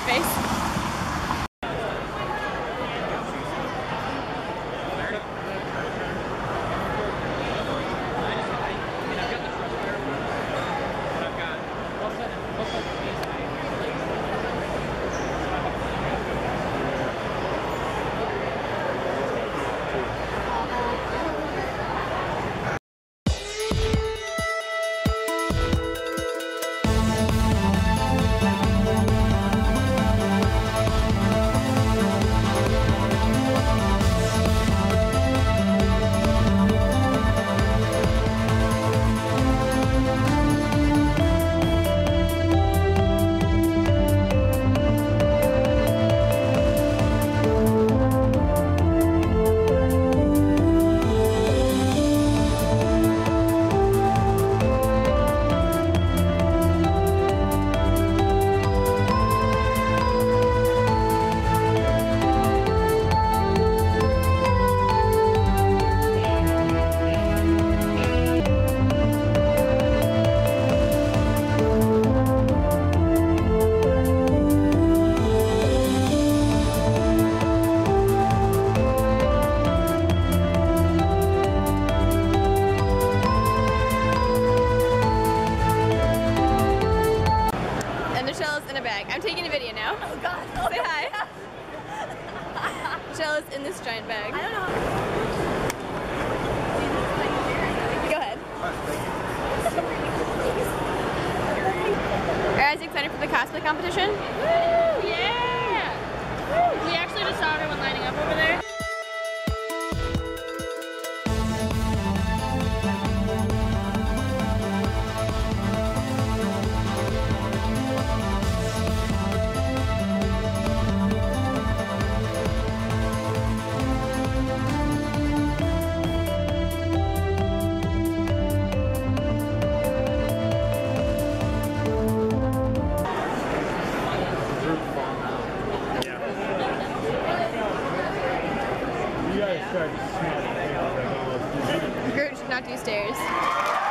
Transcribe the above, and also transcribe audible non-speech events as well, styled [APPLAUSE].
face. bag. I'm taking a video now. Oh god. Oh, [LAUGHS] Say hi. [LAUGHS] Shell is in this giant bag. I don't know. Go ahead. Are you guys excited for the cosplay competition? Should not do stairs.